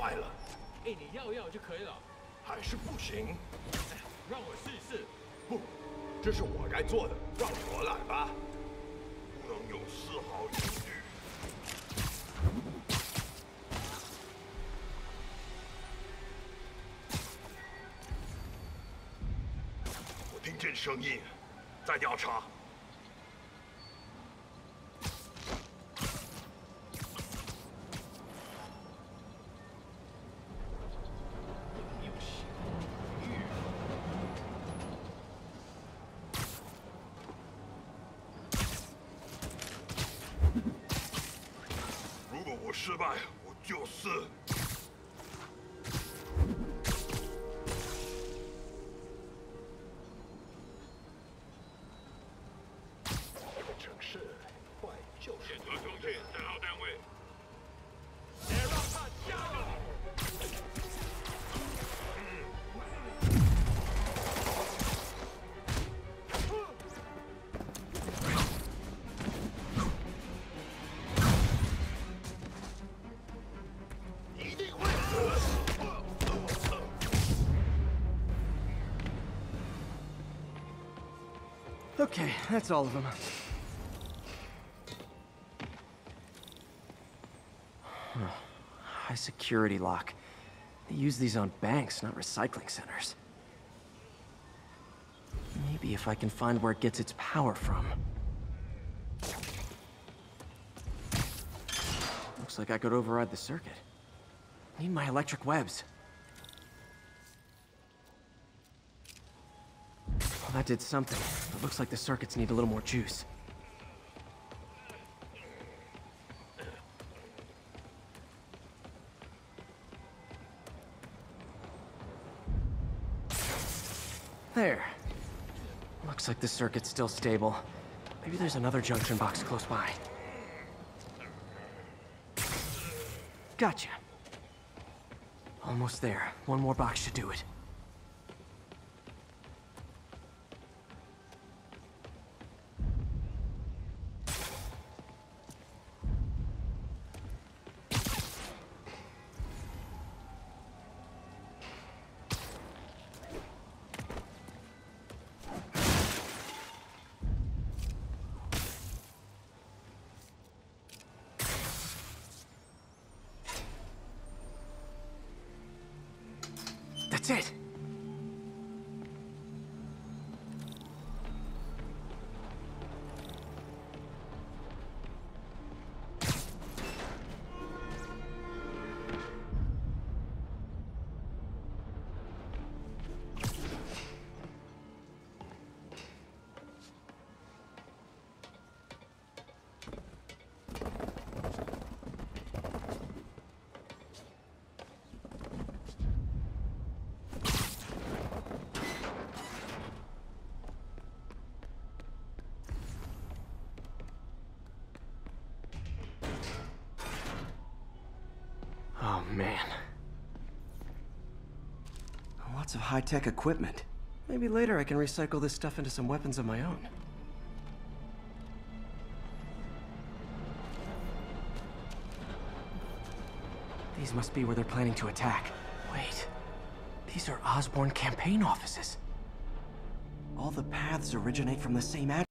坏了，哎，你要要就可以了，还是不行。让我试一试。不，这是我该做的，让我来吧。不能有丝毫犹豫。我听见声音，在调查。失败，我就是。Okay, that's all of them. High security lock. They use these on banks, not recycling centers. Maybe if I can find where it gets its power from. Looks like I could override the circuit. Need my electric webs. Well, that did something, but looks like the circuits need a little more juice. There. Looks like the circuit's still stable. Maybe there's another junction box close by. Gotcha. Almost there. One more box should do it. It. Man. Lots of high-tech equipment. Maybe later I can recycle this stuff into some weapons of my own. These must be where they're planning to attack. Wait. These are Osborn campaign offices. All the paths originate from the same address.